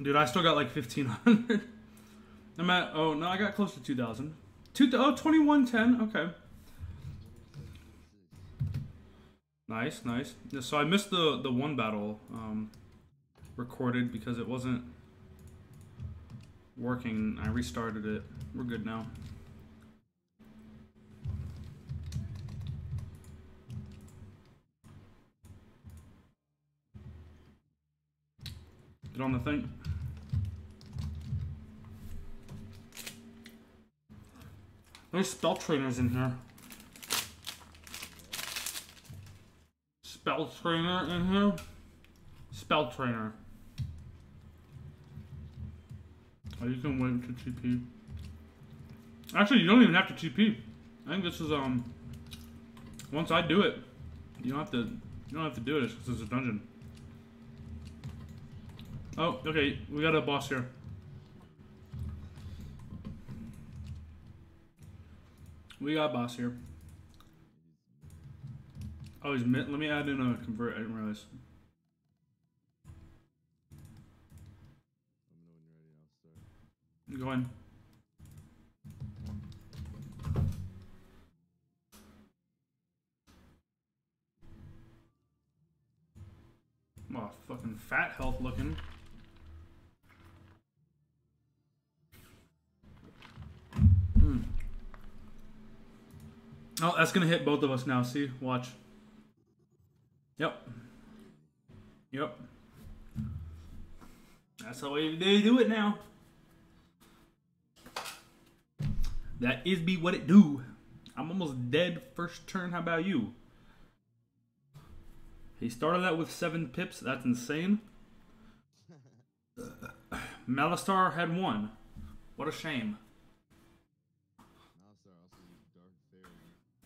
Dude, I still got like 1500. I'm at, oh, no, I got close to 2000. Two, oh, 2110, okay. Nice, nice. So I missed the, the one battle um, recorded because it wasn't working. I restarted it. We're good now. Get on the thing. There's spell trainers in here. Spell trainer in here. Spell trainer. Oh, you can wait to TP. Actually, you don't even have to TP. I think this is um. Once I do it, you don't have to. You don't have to do it because it's a dungeon. Oh, okay. We got a boss here. We got boss here. Oh, he's mid. Let me add in a convert. I didn't realize. Go in. Oh, fucking fat health looking. Oh, that's gonna hit both of us now. See, watch. Yep. Yep. That's the way they do it now. That is be what it do. I'm almost dead first turn. How about you? He started out with seven pips. That's insane. Malistaire had one. What a shame.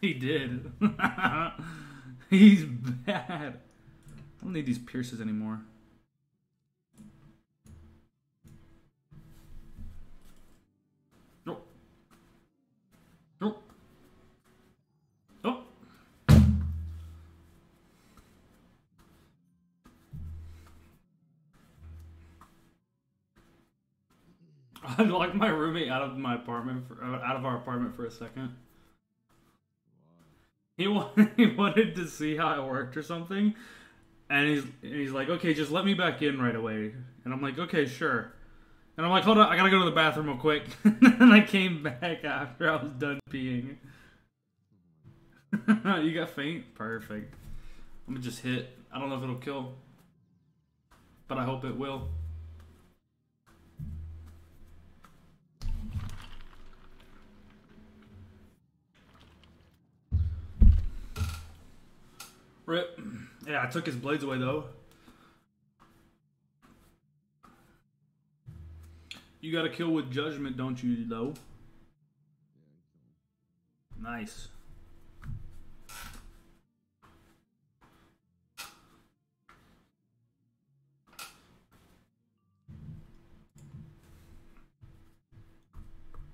He did. He's bad. I don't need these pierces anymore. Nope. Nope. Nope. I locked my roommate out of my apartment, for, out of our apartment for a second. He wanted, he wanted to see how it worked or something, and he's and he's like, okay, just let me back in right away. And I'm like, okay, sure. And I'm like, hold on, I gotta go to the bathroom real quick. and I came back after I was done peeing. you got faint? Perfect. I'm gonna just hit. I don't know if it'll kill, but I hope it will. Rip. Yeah, I took his blades away though. You got to kill with judgment, don't you? Though. Nice.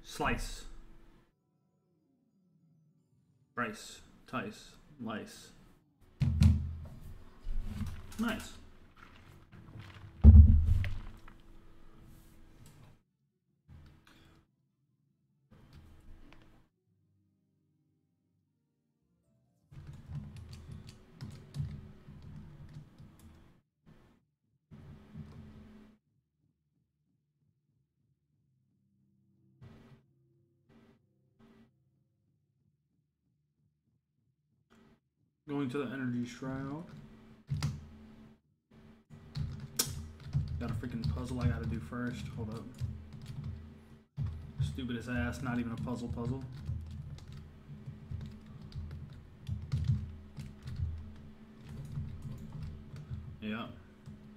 Slice. Rice. Tice. Lice. Nice. Going to the energy shroud. Got a freaking puzzle I gotta do first. Hold up. Stupid as ass, not even a puzzle puzzle. Yeah.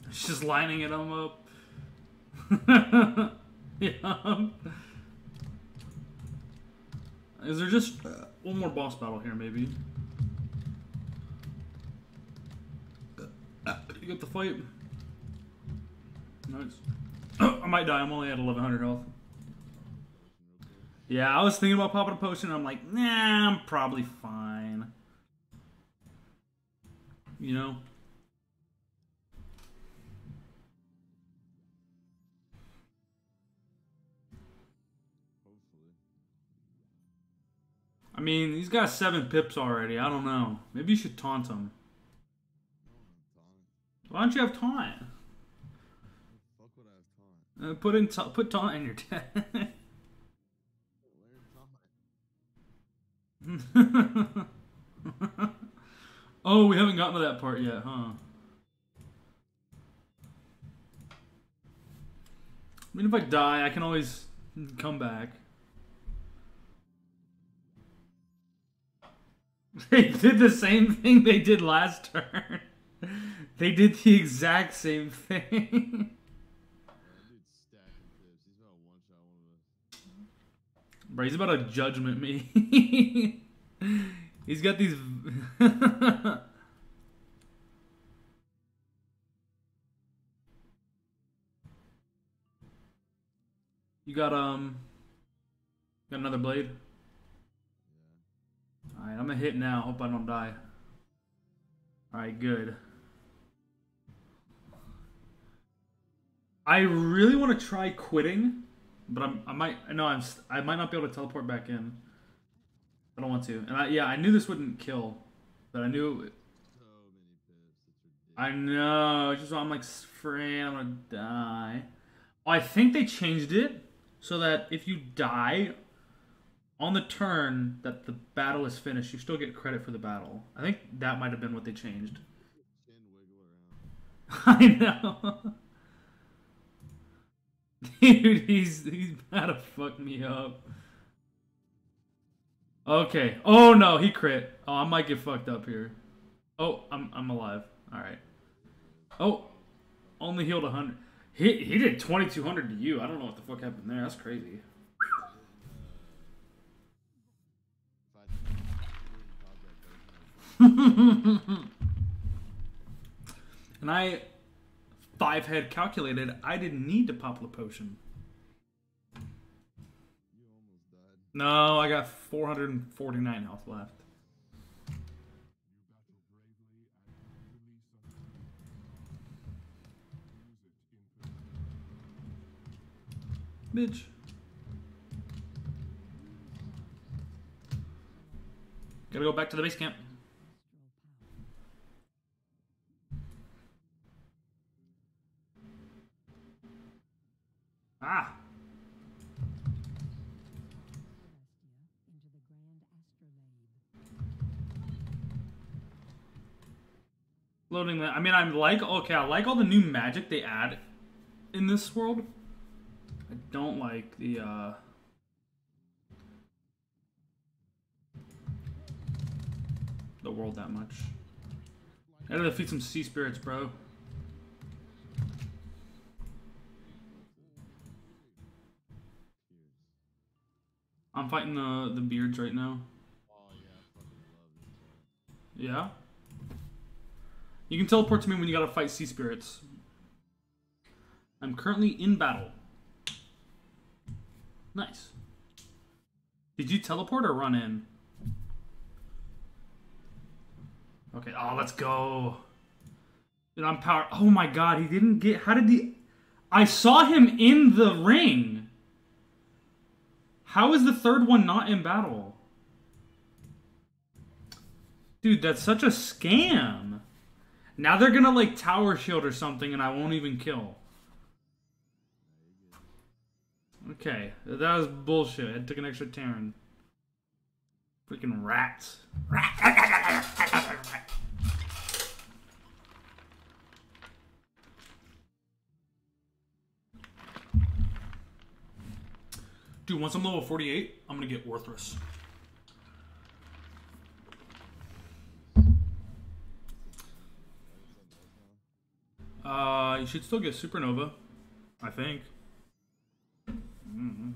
It's just lining it them up. yeah. Is there just one more boss battle here, maybe? You get the fight. Nice. I might die. I'm only at 1100 health. Yeah, I was thinking about popping a potion, and I'm like, nah, I'm probably fine. You know? I mean, he's got seven pips already. I don't know. Maybe you should taunt him. Why don't you have taunt? Uh, put in put taunt in your deck. Oh, we haven't gotten to that part yet, huh? I mean, if I die, I can always come back. They did the same thing they did last turn. They did the exact same thing. That dude's stacking tips. He's about one shot one of us. Bro, he's about to judgment me. he's got these. you got um. Got another blade. All right, I'm gonna hit now. Hope I don't die. All right, good. I really want to try quitting, but I'm, I might. No, I'm. I might not be able to teleport back in. I don't want to. And I, yeah, I knew this wouldn't kill, but I knew. It. I know. Just I'm like, afraid I'm gonna die. Oh, I think they changed it so that if you die on the turn that the battle is finished, you still get credit for the battle. I think that might have been what they changed. I know. Dude, he's he's about to fuck me up. Okay. Oh no, he crit. Oh, I might get fucked up here. Oh, I'm I'm alive. All right. Oh, only healed 100. He he did 2200 to you. I don't know what the fuck happened there. That's crazy. And I five head calculated I didn't need to pop the potion. No, I got 449 health left. Bitch. Gotta go back to the base camp. Ah, into the grand astrolabe. Loading that. I mean, I'm like, okay, I like all the new magic they add in this world. I don't like the, uh. The world that much. I Gotta defeat some sea spirits, bro. I'm fighting the the beards right now. Oh yeah, I fucking love this. Yeah. You can teleport to me when you gotta fight sea spirits. I'm currently in battle. Nice. Did you teleport or run in? Okay, oh, let's go. Dude, I'm power. Oh my god, he didn't get. How did he. I saw him in the ring. How is the third one not in battle? Dude, that's such a scam. Now they're gonna like tower shield or something and I won't even kill. Okay, that was bullshit. I took an extra Terran. Freaking rats. Dude, once I'm level 48, I'm gonna get Orthrus. Uh, you should still get Supernova, I think. Mhm.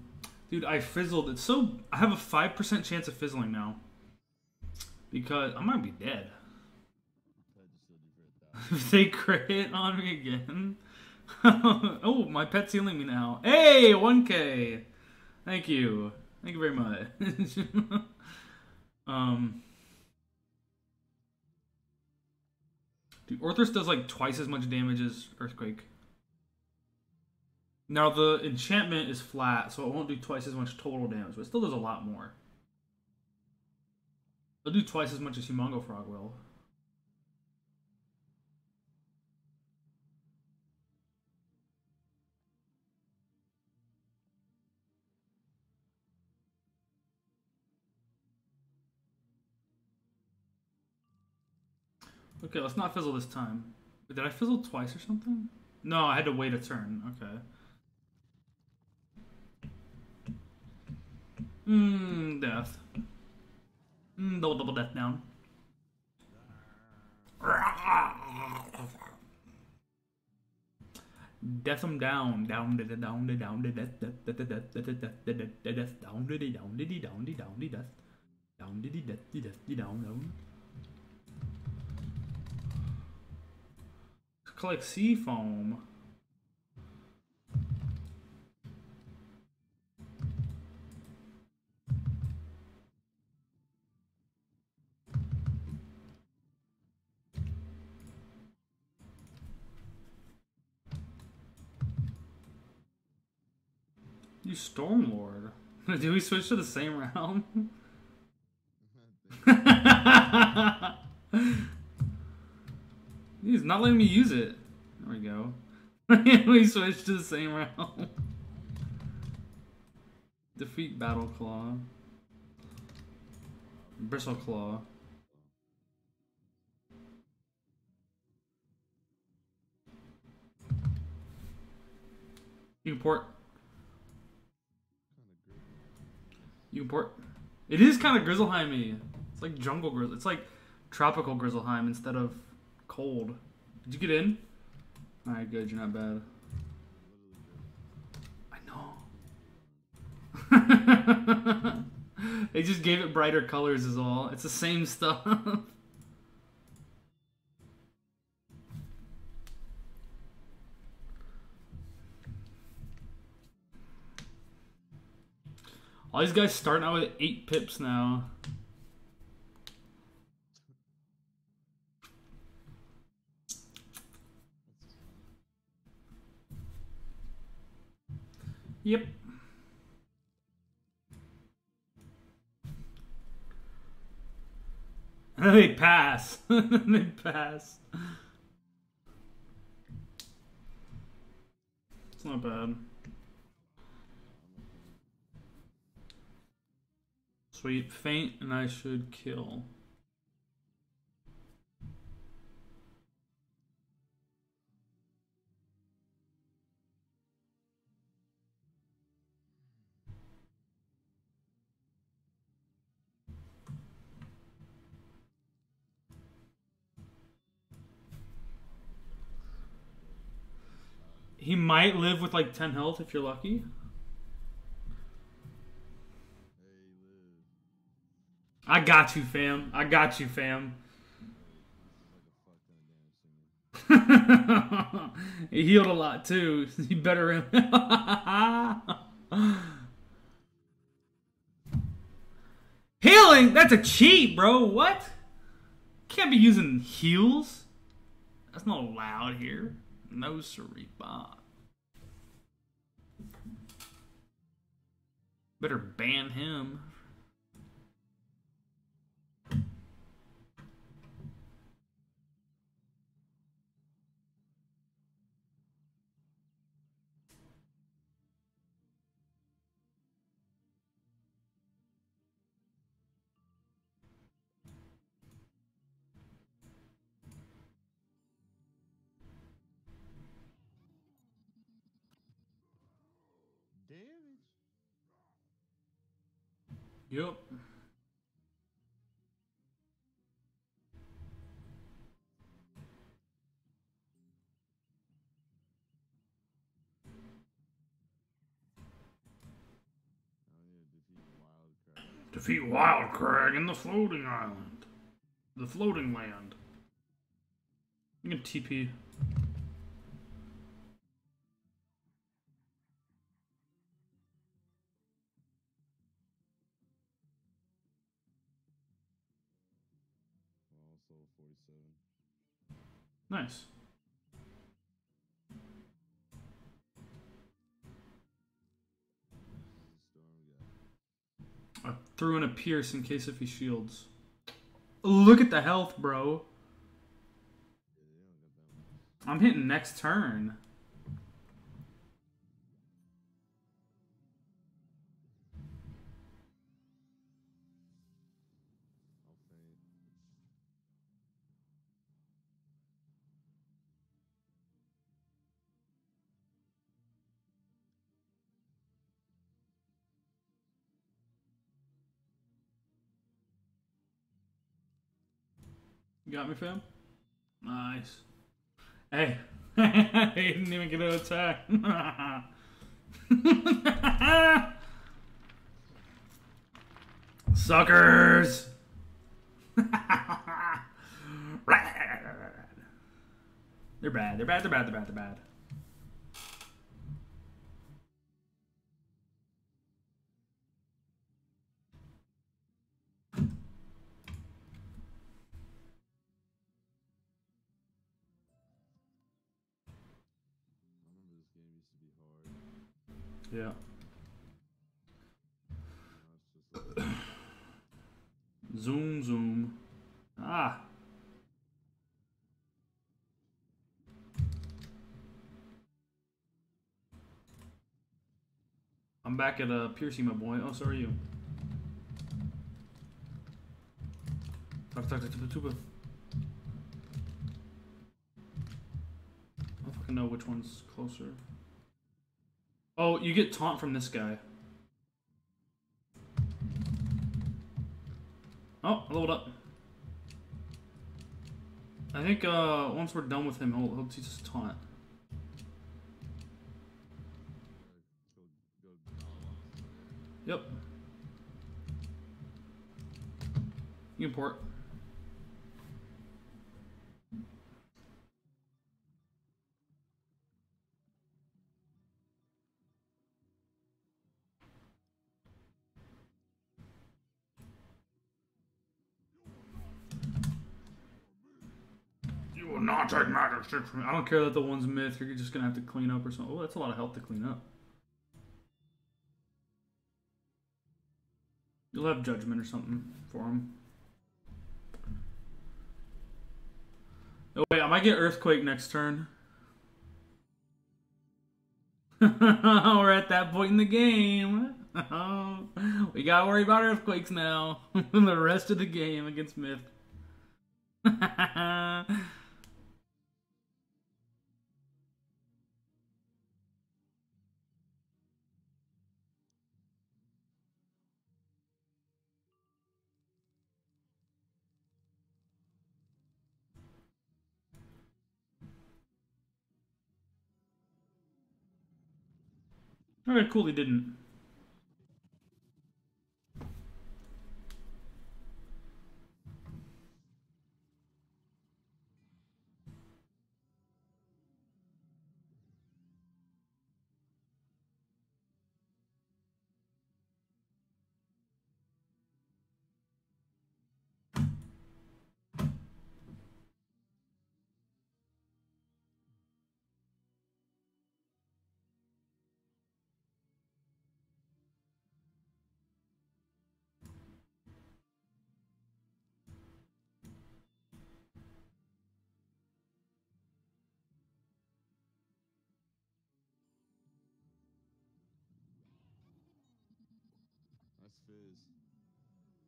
Dude, I fizzled. It's so. I have a 5% chance of fizzling now. Because I might be dead. If they crit on me again. oh, my pet's healing me now. Hey, 1k. Thank you. Thank you very much. um. Dude, Orthrus does like twice as much damage as Earthquake. Now the enchantment is flat, so it won't do twice as much total damage, but it still does a lot more. I'll do twice as much as Humongofrog will. Okay, let's not fizzle this time. Did I fizzle twice or something? No, I had to wait a turn. Okay. Mmm, death. Mm, double double death down. Death him down, down to the down to down to death, death, death, death, death, death, death, death, death, death, down to the down to the down to down to death, down to the death, the death, the down down. Collect sea foam. You Stormlord. Do we switch to the same realm? He's not letting me use it. There we go. we switched to the same round. Defeat Battle Claw. Bristle Claw. You can port. You can port. It is kind of Grizzleheim-y. It's like jungle grizzle. It's like tropical Grizzleheim instead of cold. Did you get in? All right, good. You're not bad. I know. they just gave it brighter colors, is all. It's the same stuff. All these guys starting out with eight pips now. Yep. And they pass. they pass. It's not bad. Sweet. Faint and I should kill. He might live with like 10 health if you're lucky. I got you, fam. I got you, fam. He healed a lot too. He better. Healing? That's a cheat, bro. What? Can't be using heals. That's not allowed here. Nursery bot. Better ban him Yep. Defeat Wild Crag in the floating island. The floating land. You can TP. Nice. I threw in a pierce in case if he shields. Look at the health, bro. I'm hitting next turn. Got me, fam? Nice. Hey. he didn't even get an attack. Suckers! They're bad. They're bad. They're bad. They're bad. They're bad. Yeah. Zoom, zoom. Ah. I'm back at uh, Piercy, my boy. Oh, so are you. Talk, talk, talk, tuba, tuba. I don't fucking know which one's closer. Oh, you get taunt from this guy. Oh, I leveled up. I think uh, once we're done with him, he'll, he'll teach us taunt. Yep. You can me. I don't care that the one's myth. You're just gonna have to clean up or something. Oh, that's a lot of health to clean up. You'll have judgment or something for him. Oh wait, I might get earthquake next turn. We're at that point in the game. we gotta worry about earthquakes now. the rest of the game against Myth. Alright, cool, he didn't.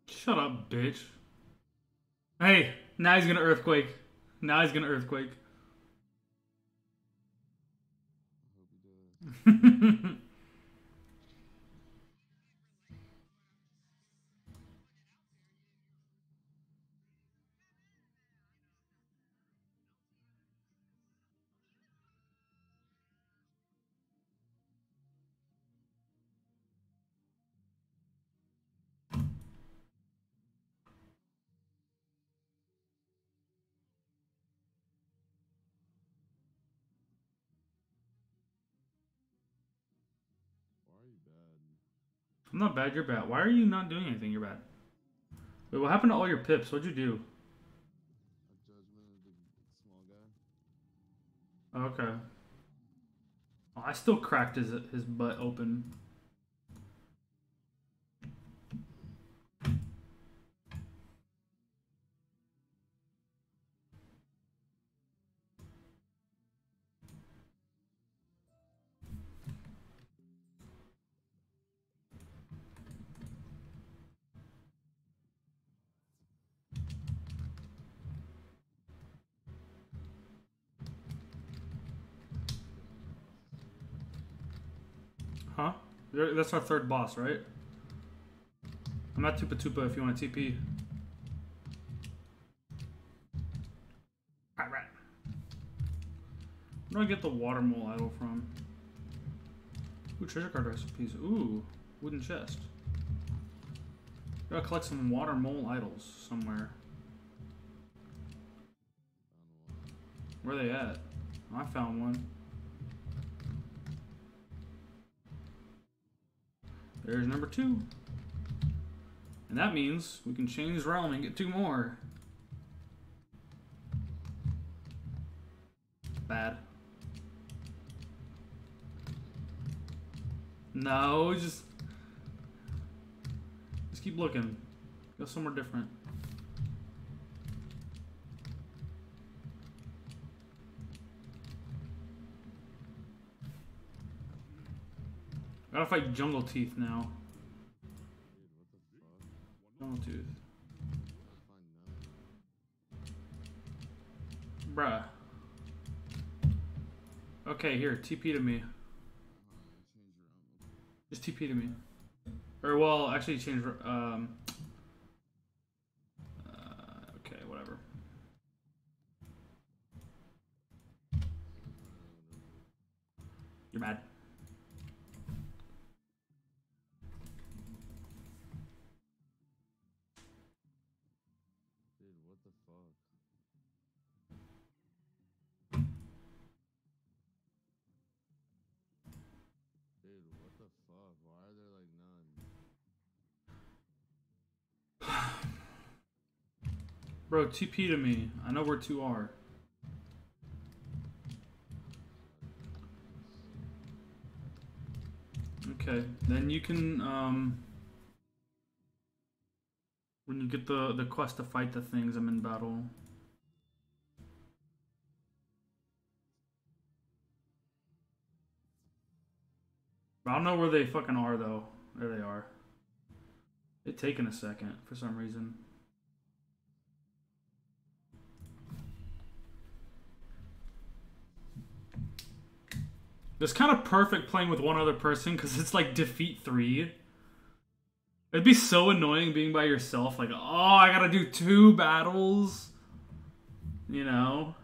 Shut up, bitch. Hey, now he's gonna earthquake. Now he's gonna earthquake. I'm not bad, you're bad. Why are you not doing anything? You're bad. Wait, what happened to all your pips? What'd you do? Okay. Oh, I still cracked his his butt open. That's our third boss, right? I'm at Tupa Tupa if you want to TP. Alright. Where do I get the water mole idol from? Ooh, treasure card recipes. Ooh, wooden chest. Gotta collect some water mole idols somewhere. Where are they at? I found one. There's number two. And that means we can change realm and get two more. Bad. No, just just keep looking. Go somewhere different. Gotta fight Jungle Teeth now. Jungle Tooth. Bruh. Okay, here, TP to me. Just TP to me. Or, well, actually change, um... Uh, okay, whatever. You're mad. Bro, TP to me. I know where two are. Okay, then you can, um... When you get the, the quest to fight the things, I'm in battle. I don't know where they fucking are, though. There they are. They taking a second for some reason. It's kind of perfect playing with one other person because it's like defeat three. It'd be so annoying being by yourself. Like, oh, I gotta do two battles. You know?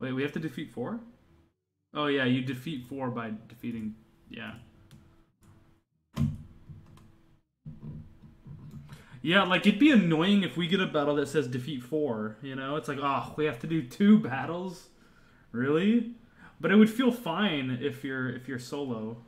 Wait, we have to defeat four? Oh, yeah, you defeat four by defeating. Yeah. Yeah, like it'd be annoying if we get a battle that says defeat four. You know, it's like, oh, we have to do two battles, really? But it would feel fine if you're if you're solo.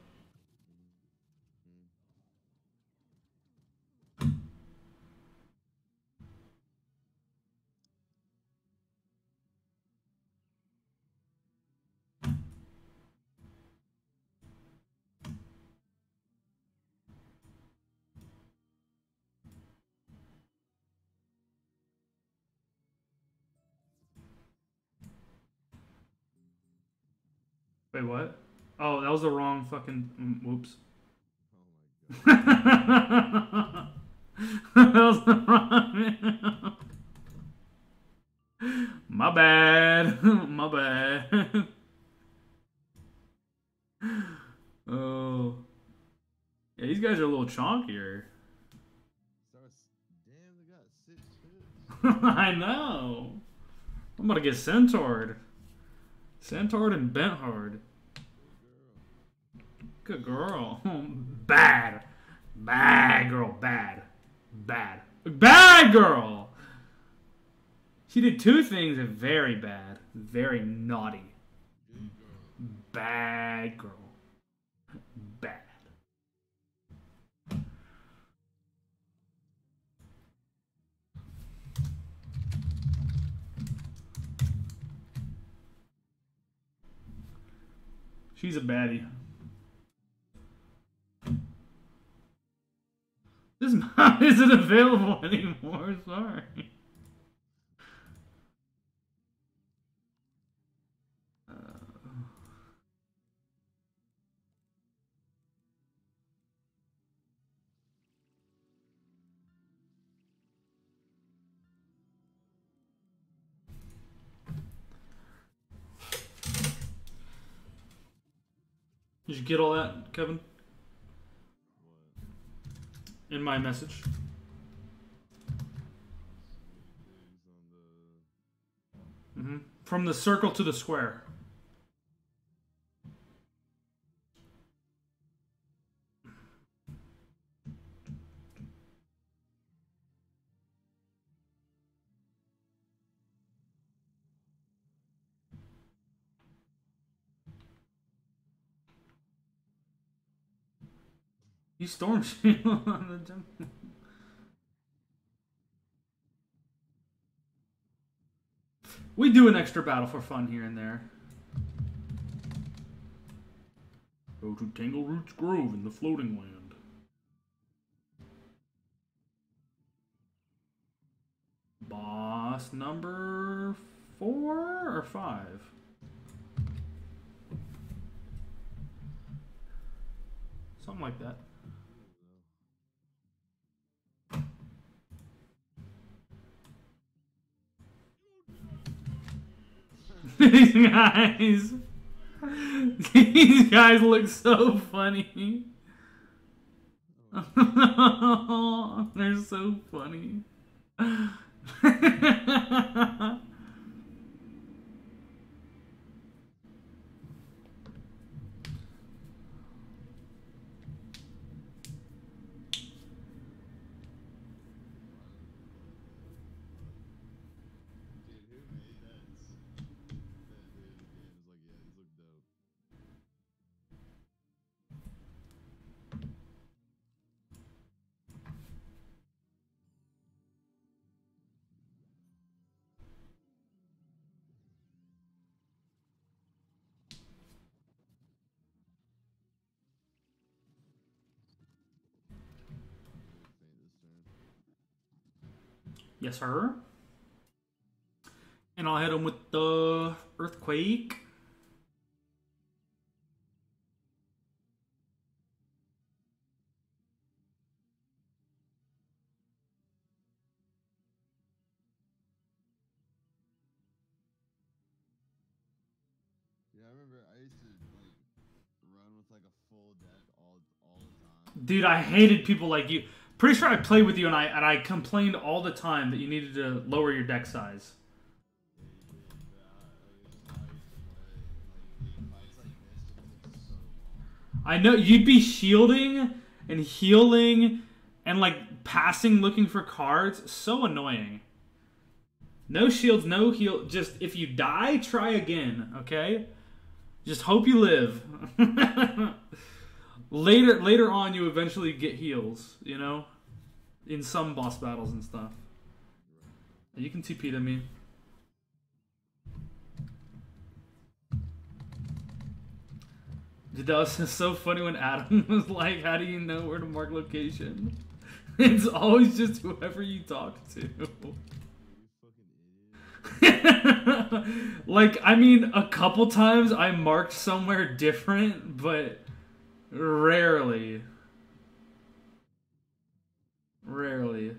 Wait, what? Oh, that was the wrong fucking. mm, Whoops. Oh my god. that was the wrong. My bad. My bad. oh. Yeah, these guys are a little chonkier. I know. I'm about to get centaured. Centaured and bent hard. Good girl. Hmm, bad. Bad girl. Bad. Bad. Bad girl! She did two things very bad. Very naughty. Bad girl. Bad. She's a baddie. This map isn't available anymore. Sorry. Uh, Did you get all that, Kevin? In my message. The. hmm From the circle to the square. You storm shield on the jump. We do an extra battle for fun here and there. Go to Tangle Roots Grove in the floating land. Boss number four or five? Something like that. These guys. These guys look so funny. They're so funny. yes, sir. And I'll hit him with the earthquake. Yeah, I remember I used to run with like a full deck all all the time. Dude, I hated people like you. Pretty sure I played with you and I and I complained all the time that you needed to lower your deck size. I know you'd be shielding and healing and like passing looking for cards. So annoying. No shields, no heal. Just if you die, try again, okay? Just hope you live. later later on you eventually get heals, you know? In some boss battles and stuff. You can TP to me. Dude, that was so funny when Adam was like, How do you know where to mark location? It's always just whoever you talk to. Like, I mean, a couple times I marked somewhere different, but rarely. Rarely.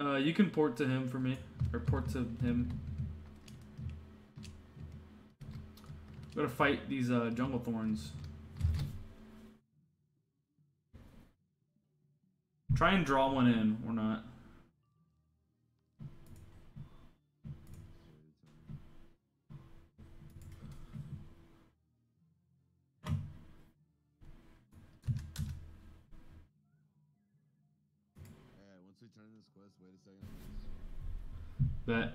Uh, you can port to him for me, or port to him. Gotta fight these uh, jungle thorns. Try and draw one in, or not. Turn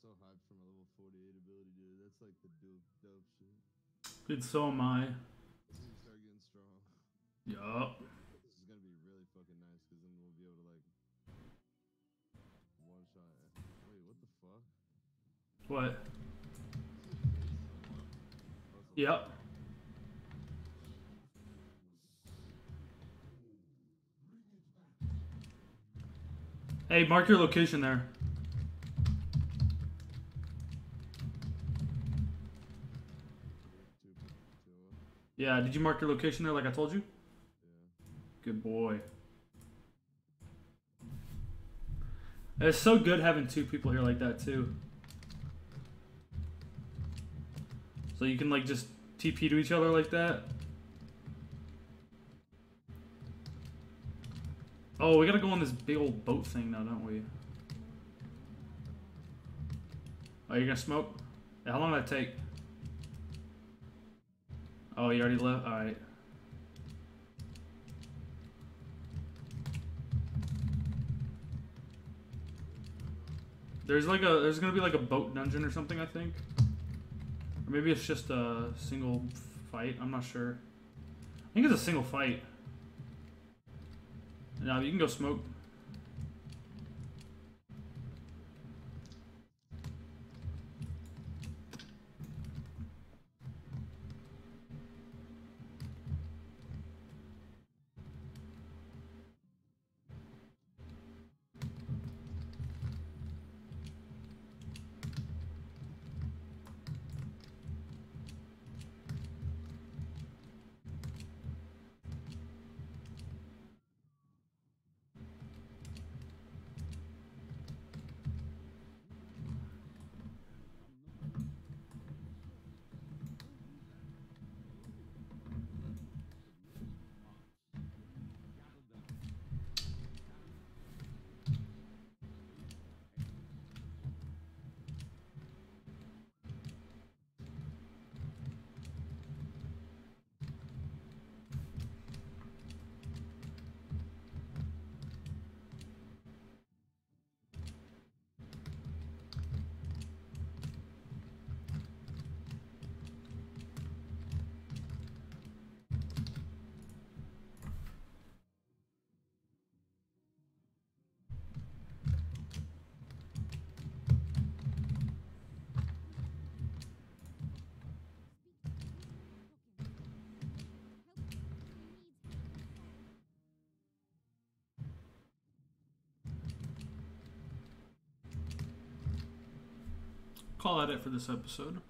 so hyped for my level 48 ability, dude. That's like the dope, dope shit. Dude, so am I. As soon as you start getting strong, Yup. this is gonna be really fucking nice because then we'll be able to like one shot. Wait, what the fuck? What? Yep. Hey, mark your location there. Yeah, did you mark your location there like I told you? yeah. Good boy. It's so good having two people here like that too. So you can like just TP to each other like that. Oh, we gotta go on this big old boat thing now, don't we? Oh, you're gonna smoke? Yeah, how long did that take? Oh, you already left? Alright. There's like a there's gonna be like a boat dungeon or something I think, or maybe it's just a single fight. I'm not sure. I think it's a single fight. No, you can go smoke. Call that it for this episode.